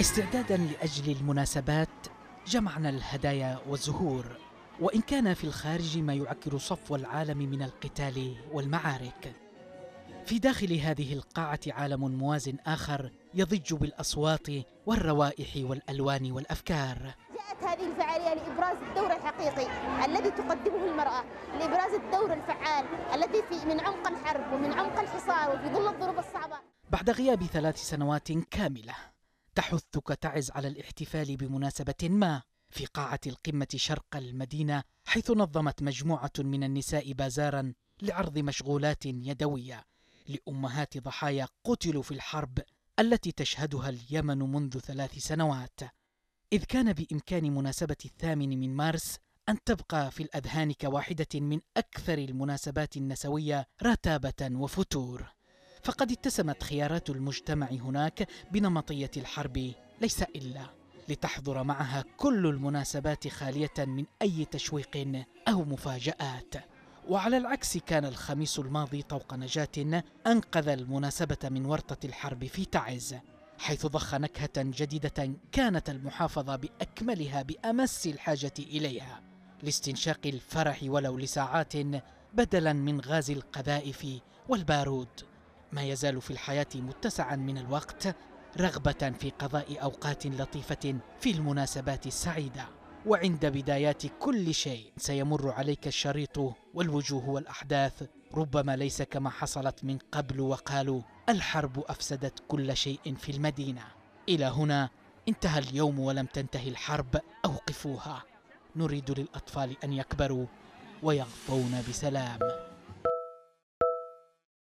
استعدادا لأجل المناسبات جمعنا الهدايا والزهور. وإن كان في الخارج ما يعكر صفو العالم من القتال والمعارك. في داخل هذه القاعة عالم موازن آخر يضج بالأصوات والروائح والألوان والأفكار. جاءت هذه الفعالية لإبراز الدور الحقيقي الذي تقدمه المرأة لإبراز الدور الفعال الذي في من عمق الحرب ومن عمق الحصار وفي ظل الظروف الصعبة. بعد غياب ثلاث سنوات كاملة تحثك تعز على الاحتفال بمناسبة ما في قاعة القمة شرق المدينة حيث نظمت مجموعة من النساء بازارا لعرض مشغولات يدوية لأمهات ضحايا قتلوا في الحرب التي تشهدها اليمن منذ ثلاث سنوات. إذ كان بإمكان مناسبة الثامن من مارس أن تبقى في الأذهان كواحدة من أكثر المناسبات النسوية رتابة وفتور. فقد اتسمت خيارات المجتمع هناك بنمطية الحرب ليس إلا لتحضر معها كل المناسبات خالية من أي تشويق أو مفاجآت. وعلى العكس كان الخميس الماضي طوق نجاة أنقذ المناسبة من ورطة الحرب في تعز حيث ضخ نكهة جديدة كانت المحافظة بأكملها بأمس الحاجة إليها لاستنشاق الفرح ولو لساعات بدلا من غاز القذائف والبارود. ما يزال في الحياة متسعا من الوقت رغبة في قضاء أوقات لطيفة في المناسبات السعيدة. وعند بدايات كل شيء سيمر عليك الشريط والوجوه والأحداث ربما ليس كما حصلت من قبل وقالوا الحرب أفسدت كل شيء في المدينة. إلى هنا انتهى اليوم ولم تنتهي الحرب أوقفوها. نريد للأطفال أن يكبروا ويغفون بسلام.